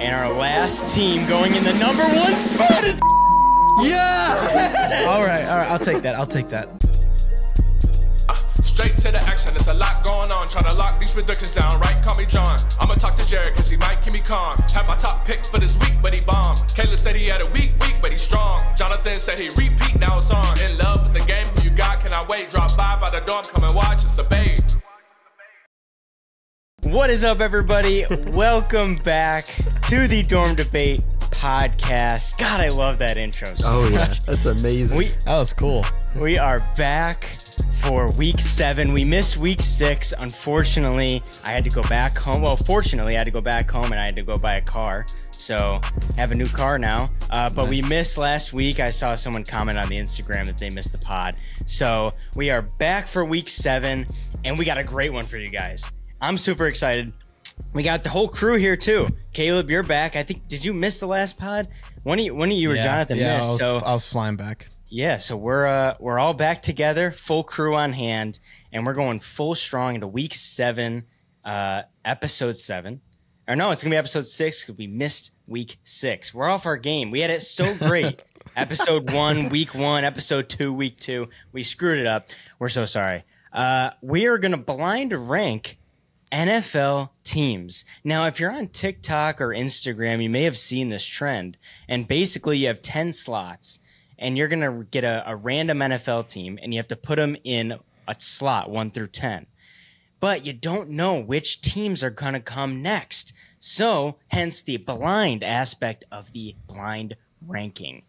And our last team going in the number one spot is. Yeah. All right, all right. I'll take that. I'll take that. Uh, straight to the action, there's a lot going on. Trying to lock these predictions down, right? Call me John. I'ma talk to Jared, cause he might keep me calm. Had my top pick for this week, but he bombed. Caleb said he had a weak week, but he's strong. Jonathan said he repeat, now it's on. In love with the game, who you got? Can I wait? Drop by by the dorm, come and watch, it's the bait. What is up, everybody? Welcome back to the Dorm Debate podcast. God, I love that intro. So Oh yeah, that's amazing. We That was cool. we are back for week seven. We missed week six. Unfortunately, I had to go back home. Well, fortunately, I had to go back home and I had to go buy a car. So I have a new car now. Uh, but we missed last week. I saw someone comment on the Instagram that they missed the pod. So we are back for week seven, and we got a great one for you guys. I'm super excited. We got the whole crew here too. Caleb, you're back. I think did you miss the last pod? One of you, one of you or Jonathan yeah, missed. I was, so I was flying back. yeah, so we're uh, we're all back together, full crew on hand, and we're going full strong into week seven, uh, episode seven. Or no, it's gonna be episode six because we missed week six. We're off our game. We had it so great. episode one, week one, episode two, week two. We screwed it up. We're so sorry. Uh, we are gonna blind rank NFL teams. Now, if you're on TikTok or Instagram, you may have seen this trend. And basically, you have 10 slots, and you're going to get a, a random NFL team, and you have to put them in a slot 1 through 10. But you don't know which teams are going to come next. So, hence the blind aspect of the blind ranking.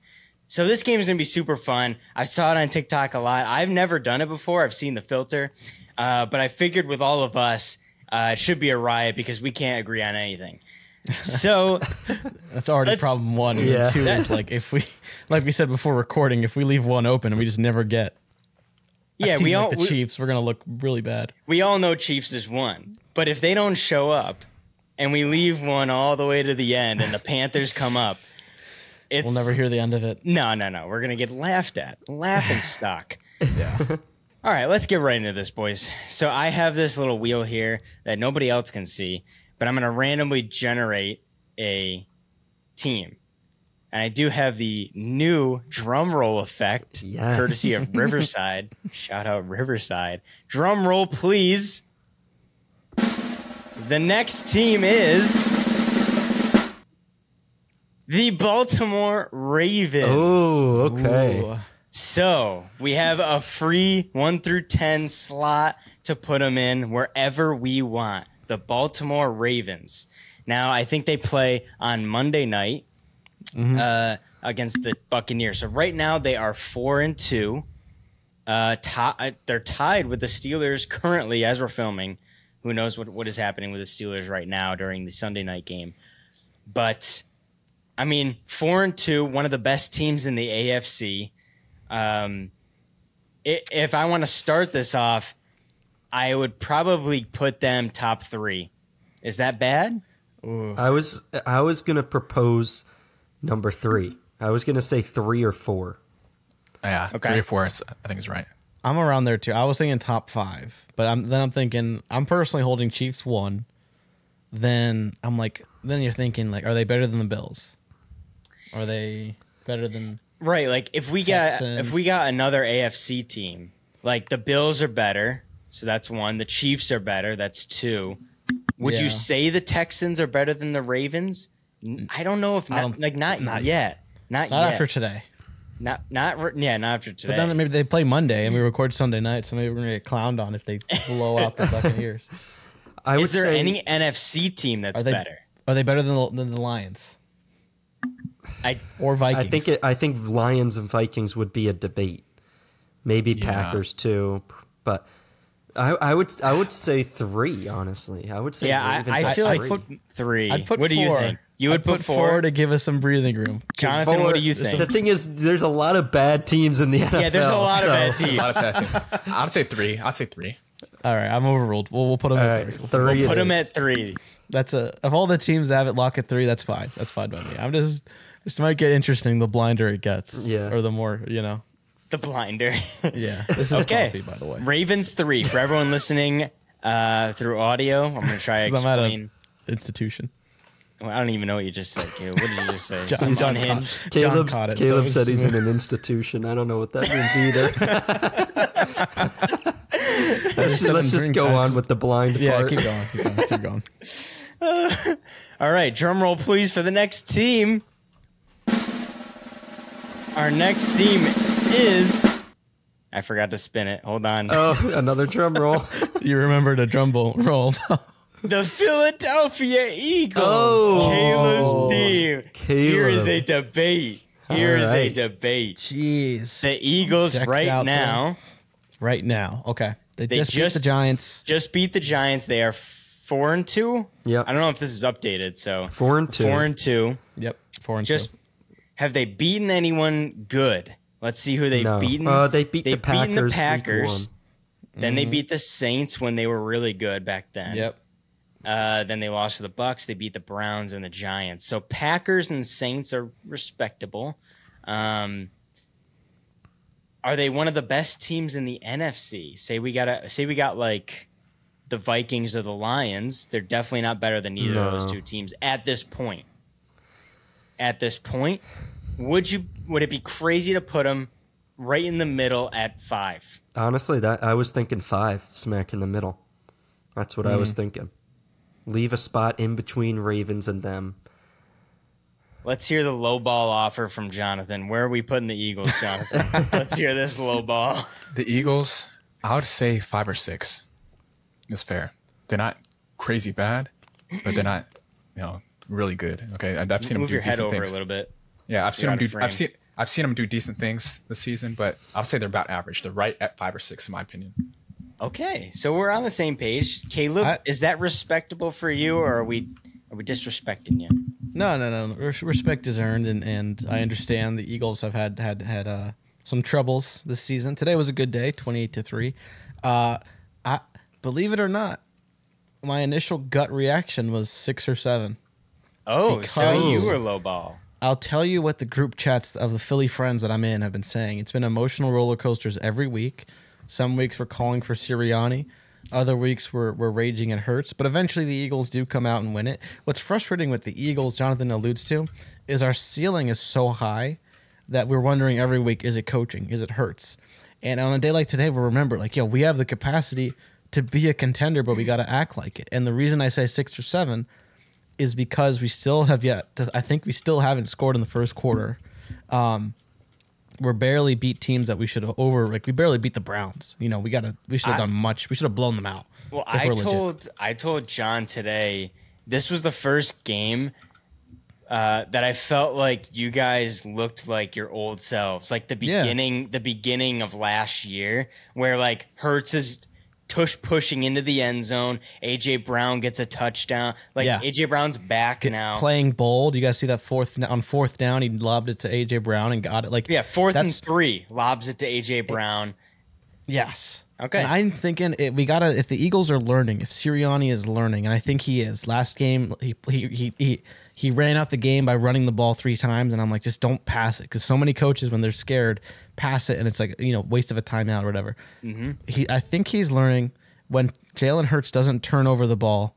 So this game is gonna be super fun. I saw it on TikTok a lot. I've never done it before. I've seen the filter, uh, but I figured with all of us, uh, it should be a riot because we can't agree on anything. So That's already Let's- problem one. And Yeah. two is like if we, like we said before recording, if we leave one open and we just never get. a yeah, team we like all the we, Chiefs. We're gonna look really bad. we all know Chiefs is one, but if they don't show up and we leave one all the way to the end and the Panthers come up, it's We'll never hear the end of it. No, no, no. We're gonna get laughed at, laughing stock. Yeah. All right, let's get right into this, boys. So I have this little wheel here that nobody else can see, but I'm going to randomly generate a team. And I do have the new drum roll effect, Yes. courtesy of Riverside. Shout out Riverside. Drum roll, please. The next team is the Baltimore Ravens. oh, okay. Ooh. So we have a free one through 10 slot to put them in wherever we want. The Baltimore Ravens. Now, I think they play on Monday night uh, against the Buccaneers. So right now they are four and two. Uh, ti- they're tied with the Steelers currently as we're filming. Who knows what, what is happening with the Steelers right now during the Sunday night game? But I mean, four and two, one of the best teams in the AFC. Um, i if I want to start this off, I would probably put them top three. Is that bad? I was I was gonna propose number three. I was gonna say three or four. Yeah, Okay. three or four. is- I think is right. I'm around there too. I was thinking top five, but I'm then I'm thinking I'm personally holding Chiefs one. Then I'm like, then you're thinking like, are they better than the Bills? Are they better than? Right. Like if we got if we got another AFC team, like the Bills are better, so that's one. The Chiefs are better, that's two. Would you say the Texans are better than the Ravens? I don't know if not, don't- like not, not yet. Not, Not yet. after today. not not r- yeah, not after today. But then maybe they play Monday and we record Sunday night, so maybe we're gonna get clowned on if they blow out the Buccaneers. I would Is there say any NFC team that's Are they better? Are they better than the, than the Lions I or Vikings? I think it, I think Lions and Vikings would be a debate. Maybe Yeah. Packers too, but I, I would I would say three. Honestly, I would say yeah, Ravens I, I at feel like three. put three. I'd put what do four. you think? You would I'd put, put four. to give us some breathing room. Jonathan, what do you think? The thing is, there's a lot of bad teams in the NFL. yeah, there's a lot of so- bad teams. of sad teams. I'd say three. I'd say three. All right, I'm overruled. We'll, we'll put them All at right, three. three. Put them is. at three. That's a of all the teams that have it lock at three. That's fine. That's fine by me. I'm just this might get interesting. The blinder it gets, Yeah. or the more you know. The blinder. Yeah, this is Okay. coffee, by the way. Ravens three for everyone listening uh, through audio. I'm gonna try to 'Cause I'm at a- explain. Institution. Well, I don't even know what you just said. Caleb. What did you just say? John- Some John unhinged. John Caleb, caught it, so Caleb it said he's in an institution. I don't know what that means either. let's let's just go packs. on with the blind Yeah, part. keep going, keep going, keep going. All right, drum roll, please, for the next team. Our next theme is. I forgot to spin it. Hold on. Oh, another drum roll. You remember the drum roll the Philadelphia Eagles. Oh. Caleb's team. Here is a debate. Here is a debate. Jeez. The Eagles right now Right now. Okay. They, They just, just- beat the Giants. just beat the Giants. They are four and two. Yep. I don't know if this is updated. So Four and two. Four and two. Yep. Four and Just two. Have they beaten anyone good? Let's see who they've no. beaten. Uh, they beat They've the Packers. beaten the week Packers. one. Then they beat the Saints when they were really good back then. Yep. Uh, then they lost to the Bucks. They beat the Browns and the Giants. So Packers and Saints are respectable. Um, are they one of the best teams in the NFC? Say we got a say we got like the Vikings or the Lions. They're definitely not better than either of those two teams at this point. At this point, would you would it be crazy to put them right in the middle at five? Honestly, that I was thinking five, smack in the middle. That's what I Hmm. was thinking. Leave a spot in between Ravens and them. Let's hear the low ball offer from Jonathan. Where are we putting the Eagles, Jonathan? Let's hear this low ball. The Eagles, I would say five or six. Is fair. They're not crazy bad, but they're not, you know, really good. Okay, I- I've seen them Move do your head decent over things. a little bit. Yeah, I've seen You're them do. I've seen. I've seen them do decent things this season, but I'll say they're about average. They're right at five or six, in my opinion. Okay, so we're on the same page. Caleb, I- is that respectable for you, or are we are we disrespecting you? No, no, no. Respect is earned, and, and I understand the Eagles have had had had uh, some troubles this season. Today was a good day, twenty eight to three. Uh, I believe it or not, my initial gut reaction was six or seven. Oh, so you were low ball. I'll tell you what the group chats of the Philly friends that I'm in have been saying. It's been emotional roller coasters every week. Some weeks we're calling for Sirianni. Other weeks we're, we're raging at Hurts. But eventually the Eagles do come out and win it. What's frustrating with the Eagles, Jonathan alludes to, is our ceiling is so high that we're wondering every week, is it coaching? Is it Hurts? And on a day like today, we'll remember, like, yo, we have the capacity to be a contender, but we got to act like it. And the reason I say six or seven is because we still have yet. To, I think we still haven't scored in the first quarter. Um, we're barely beat teams that we should have over. Like we barely beat the Browns. You know, we got to. We should have done much. We should have blown them out. Well, I we're legit. told I told John today this was the first game uh, that I felt like you guys looked like your old selves, like the Yeah. beginning the beginning of last year, where like Hurts is tush pushing into the end zone. AJ Brown gets a touchdown. Like Yeah. AJ Brown's back now. playing bold. You guys see that fourth on fourth down, he lobbed it to AJ Brown and got it. Like yeah, fourth and three, lobs it to AJ Brown. Yes. Okay. And I'm thinking it, we gotta if the Eagles are learning, if Sirianni is learning, and I think he is. Last game he he he he, he ran out the game by running the ball three times, and I'm like, just don't pass it because so many coaches when they're scared pass it, and it's like you know waste of a timeout or whatever. Mm-hmm. He I think he's learning when Jalen Hurts doesn't turn over the ball,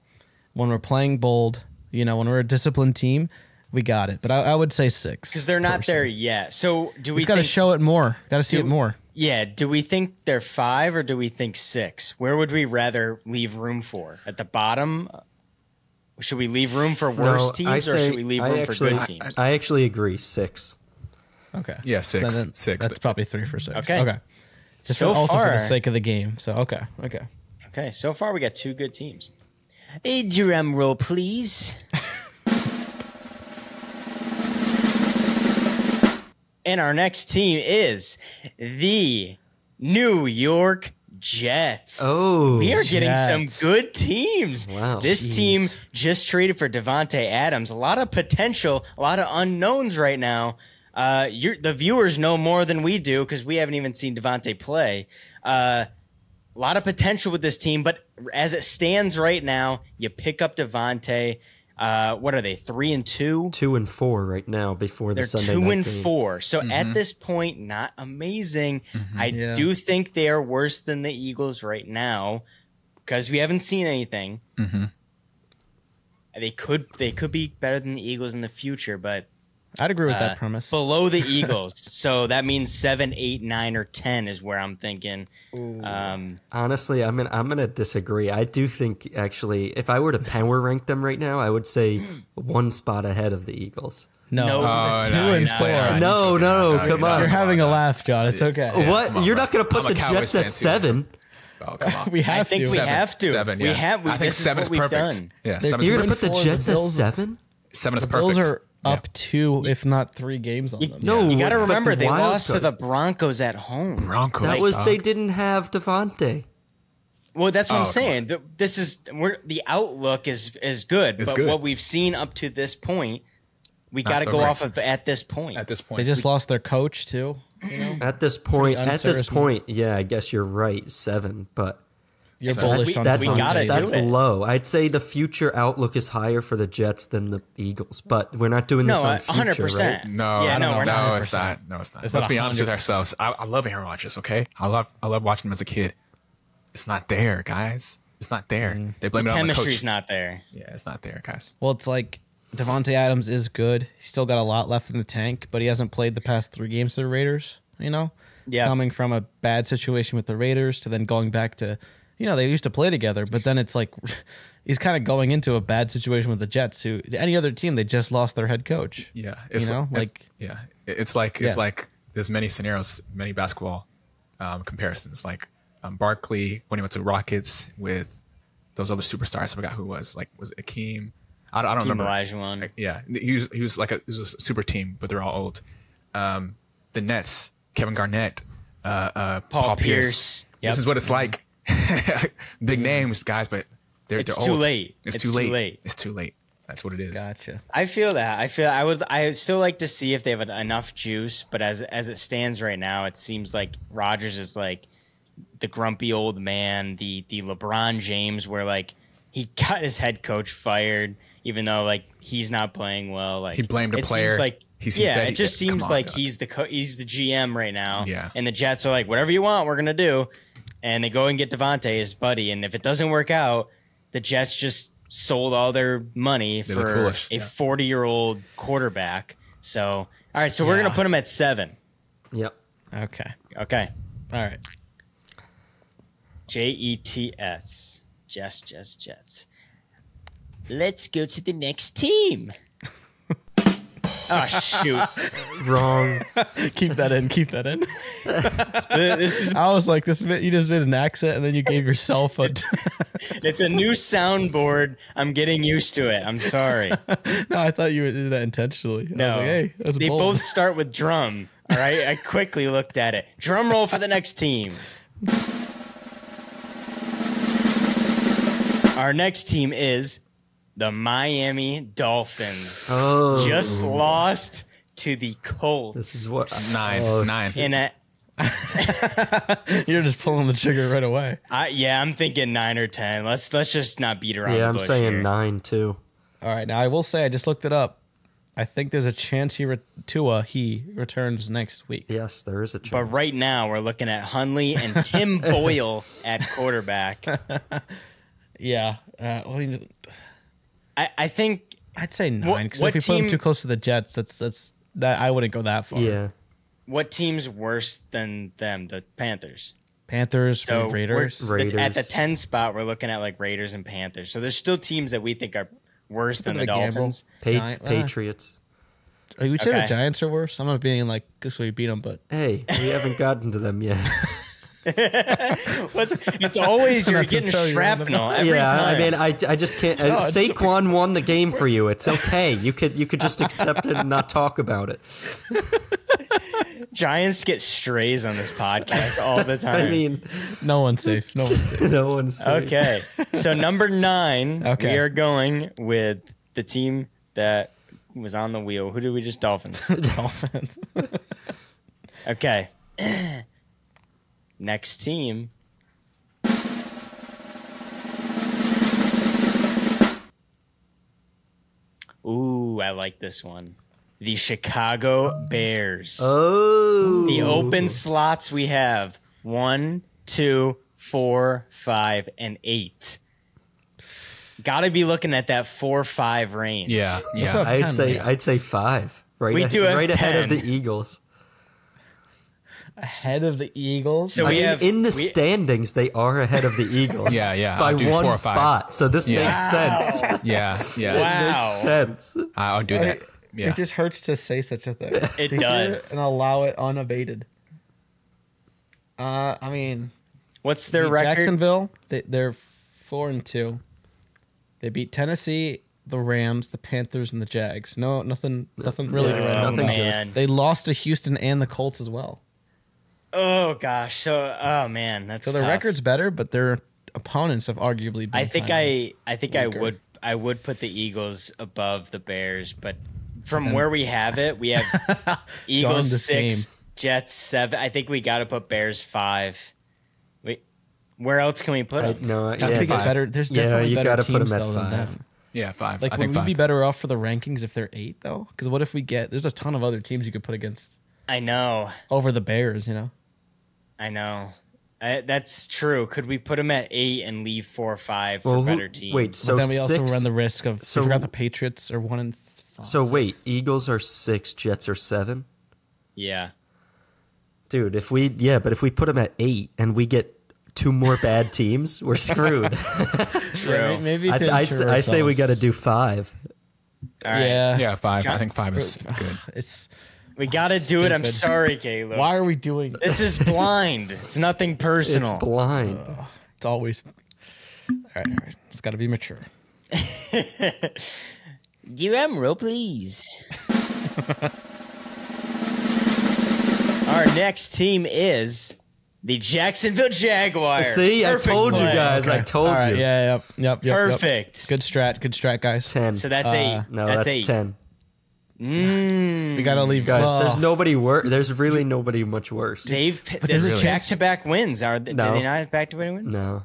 when we're playing bold, you know, when we're a disciplined team, we got it. But I, I would say six because they're not there yet. So do we? Got to show it more. Got to see Do- it more. Yeah. Do we think they're five or do we think six? Where would we rather leave room for? At the bottom? Should we leave room for worse I teams or should we leave I room actually, for good teams? I actually agree. Six. Okay. Yeah, six. Then- Six. That's probably three for six. Okay. Okay. Just So also for the sake of the game. So okay. Okay. okay. So far, we got two good teams. A drum roll, please. and our next team is the New York Jets. Oh, we are getting some good teams. Wow. This Jeez. team just traded for Davante Adams. A lot of potential, a lot of unknowns right now. Uh, you're, the viewers know more than we do because we haven't even seen Davante play. Uh, a lot of potential with this team, but as it stands right now, you pick up Davante. Uh, what are they? Three and two. Two and four right now before the They're Sunday two night and game. four. So at mm-hmm. this point, not amazing. Mm-hmm. I Yeah. do think they are worse than the Eagles right now because we haven't seen anything. Mm-hmm. they could they could be better than the Eagles in the future, but I'd agree with uh, that premise. below the Eagles. so that means seven, eight, nine, or ten is where I'm thinking. Um, Honestly, I'm gonna I'm gonna disagree. I do think actually, if I were to power rank them right now, I would say one spot ahead of the Eagles. no, No. Oh, two no, and four. playing around. No, He's no, joking. come on. You're having a laugh, John. It's okay. Yeah. what? on, You're not gonna put I'm the Jets at fan, too. seven? Oh, come on. we have I think to. we Seven. have to. Seven, yeah. We have. We, I think this is seven what is we've perfect. done. Yeah, They're You're gonna Two put the Jets at seven? seven is the perfect. Bills are Yeah. up two, if not three games on them. No, You got to but the remember they wild lost to the Broncos at home. Broncos. That was dog. they didn't have Davante. Well, that's what Oh, I'm saying. The- This is we're, the outlook is is good, It's but good. what we've seen up to this point, we got to so go great. off of at this point. at this point. They just lost their coach too. You know, At this point, at this point, yeah, I guess you're right, seven. But you're So bullish we- on that's we gotta do that's it. low. I'd say the future outlook is higher for the Jets than the Eagles, but we're not doing this no, on a future, hundred right? No, yeah, no, know. we're no, it's not. No, it's not. It's Let's not be honest with ourselves. I, I love Aaron Rodgers. Okay, I love I love watching him as a kid. It's not there, guys. It's not there. Mm. They blame it on the Chemistry's coach. not there. yeah, it's not there, guys. Well, it's like Davante Adams is good. He's still got a lot left in the tank, but he hasn't played the past three games to the Raiders. You know, Yeah. coming from a bad situation with the Raiders to then going back to, you know, they used to play together, but then it's like he's kind of going into a bad situation with the Jets. Who any other team they just lost their head coach. Yeah, it's know, it's- like- yeah, it's like it's Yeah. like there's many scenarios, many basketball um, comparisons. Like um, Barkley when he went to Rockets with those other superstars. I forgot who it was. Like was it Akeem? I don't, I don't remember. Olajuwon. Yeah, he was he was like a, he was a super team, but they're all old. Um, the Nets, Kevin Garnett, uh, uh, Paul, Paul Pierce. Pierce. Yep. This is what it's like. Big names, guys, but they're It's they're too old. late. It's, It's too, too late. late. It's too late. That's what it is. Gotcha. I feel that. I feel I would. I still like to see if they have enough juice, but as as it stands right now, it seems like Rodgers is like the grumpy old man, the the LeBron James, where like he got his head coach fired, even though like he's not playing well. Like He blamed a player. Seems like He's- he yeah, said it just seems on, like dog. he's the co- he's the GM right now. Yeah. and the Jets are like whatever you want, we're gonna do, and they go and get Davante his buddy, and if it doesn't work out, the Jets just sold all their money They for a yeah. 40 year old quarterback. So, all right, so we're going to put him at seven. Yep. Okay. Okay. All right. J E T S. Jets, Jets, Jets. Let's go to the next team. oh, shoot. Wrong. keep that in. Keep that in. This is I was like, this. You just made an accent, and then you gave yourself a. it's a new soundboard. I'm getting used to it. I'm sorry. no, I thought you did that intentionally. I No. was like, hey, that's they bold. both start with drum. All right. I quickly looked at it. Drum roll for the next team. Our next team is the Miami Dolphins. Oh. Just lost to the Colts This is what Nine, Oh, nine. in a You're just pulling the trigger right away. I, yeah, I'm thinking nine or ten. Let's let's just not beat around. Yeah, the I'm bush saying here. nine too. All right, now I will say I just looked it up. I think there's a chance he re- Tua he returns next week. Yes, there is a chance. But right now we're looking at Huntley and Tim Boyle at quarterback. Yeah, uh, well, you- I, I think I'd say nine because what if we put them too close to the Jets, that's that's that I wouldn't go that far. yeah, what team's worse than them? The Panthers. Panthers, So Raiders. we're- the- at the ten spot, we're looking at like Raiders and Panthers. So there's still teams that we think are worse than Bit the of a gamble. Dolphins. Pa- Giant- ah. Patriots. Are you would say the Giants are worse. I'm not being like because we beat them, but Hey, we haven't gotten to them yet. What- it's always you're getting throw you under the shrapnel every yeah, time. I mean, I, I just can't. Uh, No, it's Saquon won the game for you. It's okay. You could you could just accept it and not talk about it. Giants get strays on this podcast all the time. I mean, no one's safe. No one's safe. no one's safe. okay. So number nine, Okay. we are going with the team that was on the wheel. Who did we just Dolphins? Dolphins. Okay. Next team. Ooh, I like this one. The Chicago Bears. Oh, The open slots we have one, two, four, five, and eight. Got to be looking at that four five range. Yeah, yeah. I'd 10, say yeah. I'd say five. Right, We ahead, do have right ahead of the Eagles. Ahead of the Eagles. So I we mean, have in the we- standings, they are ahead of the Eagles. Yeah, yeah, by I'll do one four or five. spot. So this Yeah. makes sense. yeah, yeah. Wow. It makes sense. I- I'll do that. Yeah. It just hurts to say such a thing. It To hear does. and allow it unabated. Uh, I mean, What's their beat record? Jacksonville. They, they're four and two. They beat Tennessee, the Rams, the Panthers, and the Jags. No, nothing, nothing really to Oh, write home nothing about. good. man. They lost to Houston and the Colts as well. Oh gosh. So oh man, that's So their tough. record's better, but their opponents have arguably been. I think I I think I would I would put the Eagles above the Bears, but from where we have it, we have Eagles six, game. Jets seven. I think we got to put Bears five. Wait, where else can we put I, them? no, I yeah, think five. it's better. There's Yeah, definitely you better gotta put teams them at than five. them. yeah, five. Like, I would think we five. be better off for the rankings if they're eight though? Because what if we get? There's a ton of other teams you could put against I know, over the Bears. You know, I know. I, that's true. Could we put them at eight and leave four or five for who- better teams? wait, so but then we also six- run the risk of. so- So we forgot the Patriots are one and. Five, So six. wait, Eagles are six, Jets are seven. yeah. Dude, if we yeah, but if we put them at eight and we get two more bad teams, we're screwed. True. maybe I, to I, ensure I say we got to do five. All right. Yeah, Yeah, five. John- I think five is good. It's We got to do it. I'm sorry, Caleb. why are we doing? This is blind. it's nothing personal. It's blind. It's always. All right, all right. It's got to be mature. Drum roll, please. Our next team is the Jacksonville Jaguars. See, I Perfect told you play. guys. I told All right, you. Yeah, yep, yep, yep. yep. Perfect. Good strat. Good strat, guys. Ten. So that's Uh, eight. no, that's, that's, eight. ten. Mm. We gotta leave Guys, well, there's nobody worse. There's really nobody much worse. They've there's there's a back-to-back wins. Are they, No. they not have back to back wins? No.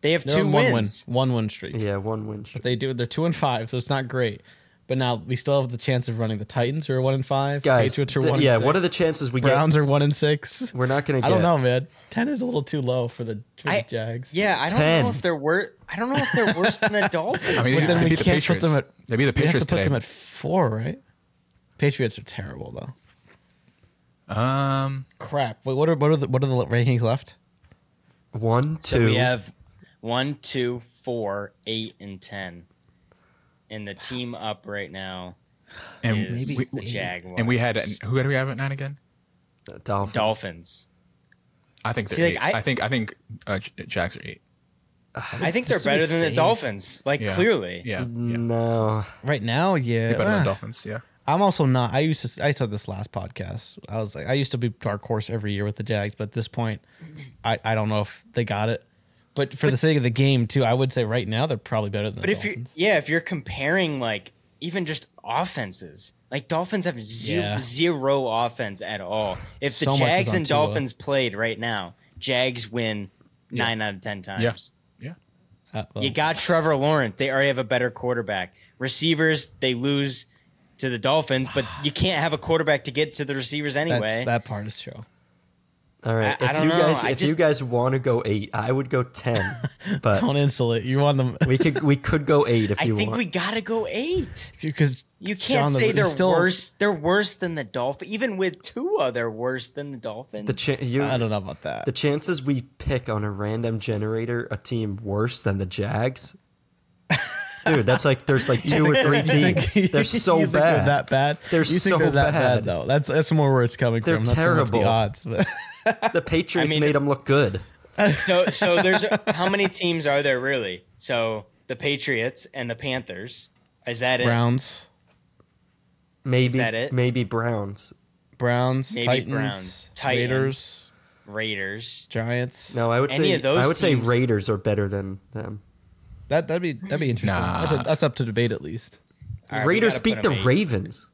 They have They're two on one wins. win, one win streak. Yeah, one win. streak. They do. They're two and five, so it's not great. But now we still have the chance of running the Titans, who are one and five. Guys, Patriots are th- one. yeah. and What are the chances we get? Browns are one and six. We're not gonna get. I don't know, man. Ten is a little too low for the, for the Jags. Yeah, I don't 10. know if they're worse. I don't know if they're worse than the Dolphins. I mean, But they, then they we beat the can't put Patriots. them at. they beat the We have Patriots to put them at four, right? Patriots are terrible though. um, Crap. Wait, what are what are the what are the rankings left? one, two. So we have one, two, four, eight, and ten. And the team up right now and is we, the Jaguars. and we had who had we have at nine again? Dolphins. Dolphins. I think they're See, like, eight. I- I, think I think uh, Jags are eight. I think they're Just to be better than the. Dolphins. Like Yeah. clearly. Yeah, yeah. No. Right now, yeah. They're better than Ah. the Dolphins. Yeah. I'm also not. I used to. I said this last podcast. I was like, I used to be dark horse every year with the Jags, but at this point, I, I don't know if they got it. But for the sake of the game too, I would say right now they're probably better than. But the if you yeah, if you're comparing like even just offenses, like Dolphins have zero, Yeah. zero offense at all. If So the much Jags and Tua. Dolphins played right now, Jags win nine out of ten times. Yeah. Yeah. Uh, well, You got Trevor Lawrence. They already have a better quarterback. Receivers, they lose to the Dolphins, but you can't have a quarterback to get to the receivers that's, anyway. that part is true. All right. I- I if don't you know. guys, I if you guys want to go eight, I would go ten. But Don't insulate. You want them we could we could go eight if I you want. I think we gotta go eight. because You can't John, say there's they're still- worse. They're worse than the Dolphins. Even with Tua, they're worse than the Dolphins. the cha- you, I don't know about that. the chances we pick on a random generator a team worse than the Jags. Dude, that's like there's like two or three teams. They're so You think bad. They're that bad. They're you think so they're that bad. bad though. That's that's more where it's coming They're from. Not so much terrible. the odds, but the Patriots mean- made them look good. so so there's how many teams are there really? So the Patriots and the Panthers. Is that it? Browns, Maybe that it? maybe Browns. Browns, Maybe Titans, Browns, Titans. Raiders, Raiders. Giants. No, I would Any say of those I would say Raiders are better than them. That that'd be that'd be interesting. Nah. That's, a, that's up to debate at least. All right, we Raiders beat the eight. Ravens.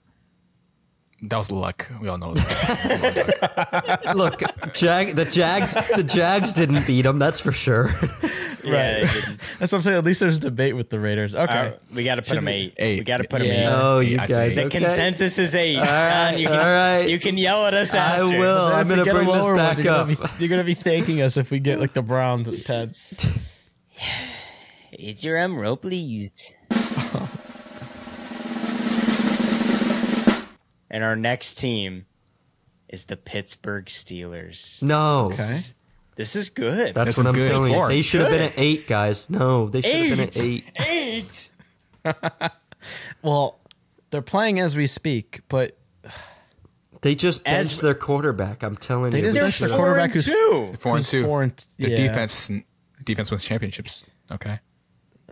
That was luck. We all know that. Look, Jag, the Jags, the Jags didn't beat them. That's for sure. Yeah. That's what I'm saying. At least there's a debate with the Raiders. Okay. All right, we got to put them eight. Eight. We got to put them Yeah. eight. oh, you I see. guys. The okay. consensus is eight. All right, Don, you can, all right. You can yell at us I after. will. I'm gonna get a bring this lower one, back you're up. Gonna be, you're gonna be thanking us if we get like the Browns at ten. It's your roll, please. and our next team is the Pittsburgh Steelers. No. Okay. This is good. That's This what is I'm good. telling you. They should have been Good. at eight, guys. No, they should have been at eight. Eight. Well, they're playing as we speak, but They just As- benched their quarterback. I'm telling They you. didn't They're bench the four quarterback and who's- two. Four and two. four and- the yeah. defense defense wins championships. Okay.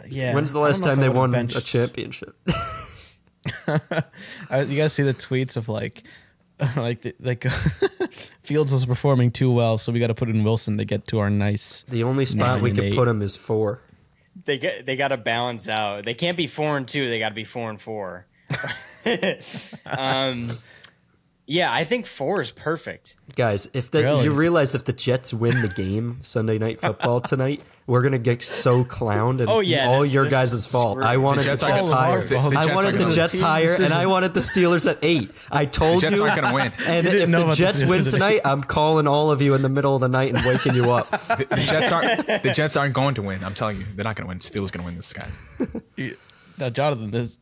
Yeah. When's the last time they won benched- a championship? You guys see the tweets of like, like the- like Fields was performing too well, so we got to put in Wilson to get to our nice. the only spot we Nine could put eight. him is four. They get they got to balance out. They can't be four and two. They got to be four and four. um, yeah, I think four is perfect. Guys, if the, Really? you realize if the Jets win the game Sunday night football tonight, we're gonna get so clowned and Oh, it's yeah, all this- your this guys' fault. I wanted the Jets Jets, aren't All of our higher. The I wanted the Jets Team higher, and. I wanted the Steelers at eight. I told The Jets you, aren't gonna win. And if the about the Jets win tonight, I'm calling all of you in the middle of the night and waking you up. The, the Jets aren't the Jets aren't going to win. I'm telling you, they're not going to win. Steelers going to win this, guys. Now, Jonathan, this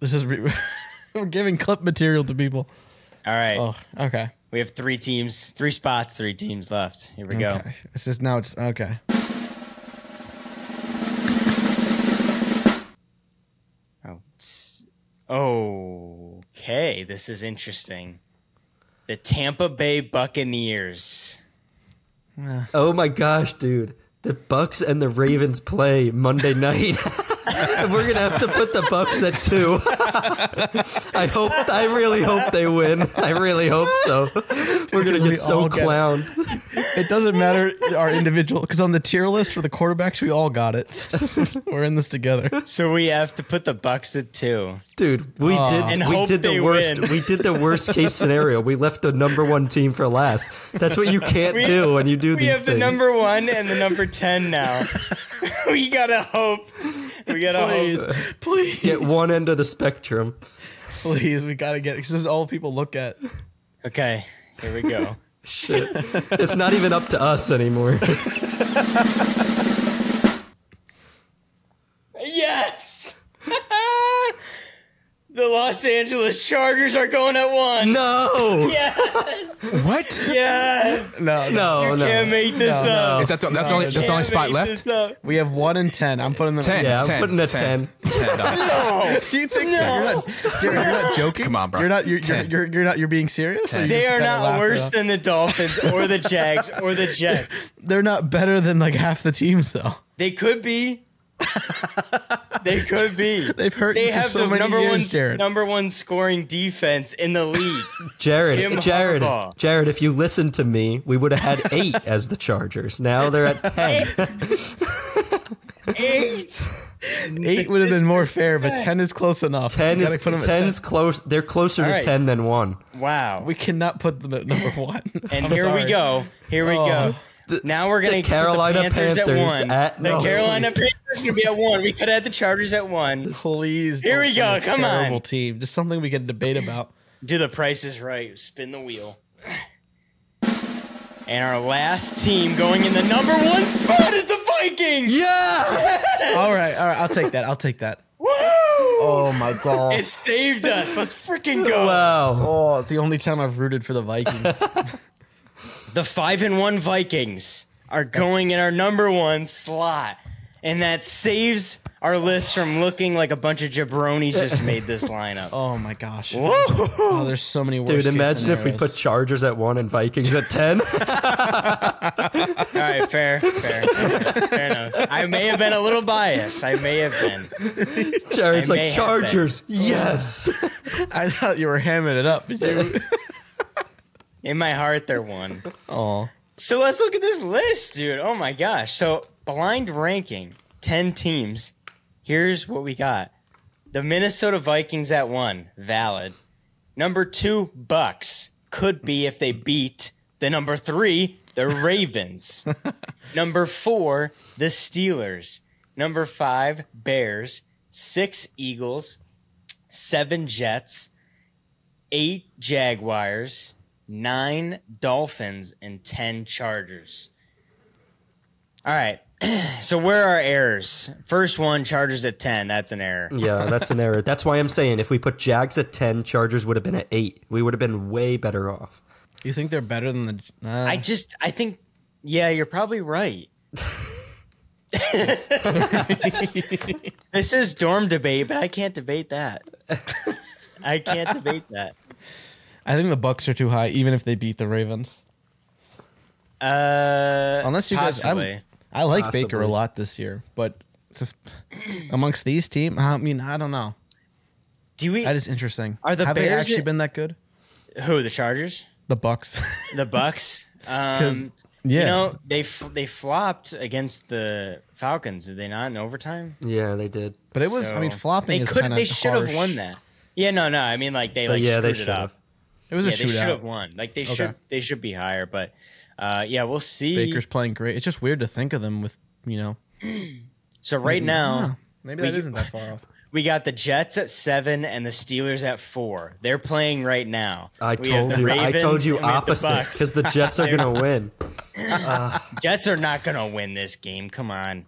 this is re- we're giving clip material to people. All right, Oh, okay. we have three teams, three spots, three teams left. Here we go. Okay. It's just now. It's okay. Oh, it's- okay. This is interesting. The Tampa Bay Buccaneers. Oh my gosh, dude. The Bucks and the Ravens play Monday night. We're gonna have to put the Bucks at two. I hope I really hope they win. I really hope so. We're gonna Because we get so clowned. It doesn't matter our individual because on the tier list for the quarterbacks, we all got it. we're in this together. So we have to put the Bucks at two. Dude, we And did we hope did they the worst win. we did the worst case scenario. We left the number one team for last. That's what you can't We- do when you do We have the number one and the number ten now. we gotta hope. We gotta Please, hope. please, Get one end of the spectrum. please. We gotta get because this is all people look at. Okay, here we go. Shit. It's not even up to us anymore. the Los Angeles Chargers are going at one. No. Yes. what? Yes. No, No, You no. can't make this No, up. Is that the, that's the only that's the only spot left? We have one and ten. I'm putting them. Ten. Yeah, I'm 10, putting a 10. 10. 10, dog. No. Do you think so? You're not, Jared, you're not joking? Come on, bro. You're not. You're, you're, you're, you're not. You're being serious. Ten. They are not worse than the Dolphins or the Jags or the Jets. They're not better than like half the teams though. They could be. they could be. They've hurt They you for have so the many number years, one Jared. number one scoring defense in the league. Jared, Jim Jared, Harbaugh. Jared, if you listened to me, we would have had eight as the Chargers. Now they're at 10. Eight. Eight would have been more fair, but ten is close enough. 10 is put 'em at 10's close. They're closer All to 10 than 1. Wow. We cannot put them at number one. and I'm here we go. Here we go. Oh. Now we're gonna the Carolina the Panthers, Panthers at one. at- the no, Carolina please. Panthers gonna be at one. We could have had the Chargers at one. Please. Here we go, put a come on. Terrible team. Just something we can debate about. Do the price is right. Spin the wheel. And our last team going in the number one spot is the Vikings. Yes! all right, all right. I'll take that. I'll take that. Woo! Oh my god. It saved us. Let's freaking go. Wow. Oh, the only time I've rooted for the Vikings. The five and one Vikings are going in our number one slot. And that saves our list from looking like a bunch of jabronis just made this lineup. oh my gosh. Whoa! Oh, there's so many worse Dude, imagine if we put Chargers at 1 and Vikings at 10. All right, fair, fair, fair, fair enough. I may have been a little biased. I may have been. Jared's I like, Chargers, yes. I thought you were hamming it up. But you- In my heart, they're one. oh. So let's look at this list, dude. Oh my gosh. So blind ranking, ten teams. Here's what we got: the Minnesota Vikings at one, valid. Number two, Bucks could be if they beat the number three, the Ravens. number four, the Steelers. Number five, Bears. Six, Eagles. Seven, Jets. Eight, Jaguars. Nine, Dolphins. And ten, Chargers. All right. So where are our errors? First one, Chargers at ten. That's an error. Yeah, that's an error. That's why I'm saying if we put Jags at 10, Chargers would have been at 8. We would have been way better off. You think they're better than the? Uh, I just, I think, yeah, you're probably right. this is dorm debate, but I can't debate that. I can't debate that. I think the Bucks are too high, even if they beat the Ravens. Uh, Unless you guys, possibly. I, I like Baker a lot this year, but just amongst these teams, I mean, I don't know. do we? That is interesting. Are the Have they Bears actually it- been that good? who the Chargers? The Bucks. The Bucks. Um, yeah. You know they f- they flopped against the Falcons. Did they not in overtime? Yeah, they did. but it was. I mean, flopping They is could. kind of They should have won that. Yeah, no, no. I mean, like they But like yeah, screwed should it up. Have. It was yeah, a they should have won. Like they Okay. should. They should be higher. But uh, yeah, we'll see. Baker's playing great. It's just weird to think of them with you know. so right now, maybe we- that isn't that far off. we got the Jets at seven and the Steelers at four. They're playing right now. I We told the you. I told you and we have the opposite because the Jets are going to win. Jets are not going to win this game. Come on.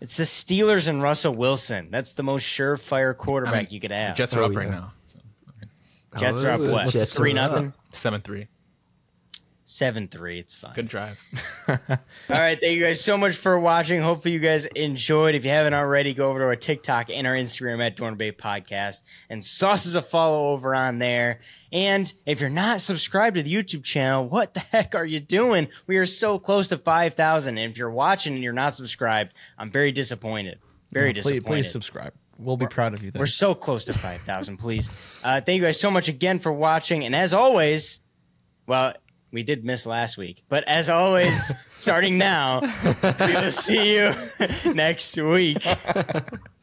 It's the Steelers and Russell Wilson. That's the most surefire quarterback I mean, you could The have. Jets are Oh, up right now. So, Jets are oh, up Oh, what? Jets Three are up. nothing. Seven three. Seven three. It's fine. Good drive. All right, thank you guys so much for watching. Hopefully, you guys enjoyed. If you haven't already, go over to our TikTok and our Instagram at Dorm Debate Podcast and sauce is a follow over on there. And if you're not subscribed to the YouTube channel, what the heck are you doing? We are so close to five thousand. And if you're watching and you're not subscribed, I'm very disappointed. Very please, disappointed. please subscribe. We'll be proud of you. Then. We're so close to 5,000, please. Uh, thank you guys so much again for watching. And as always, well, we did miss last week, but as always, starting now, we will see you next week.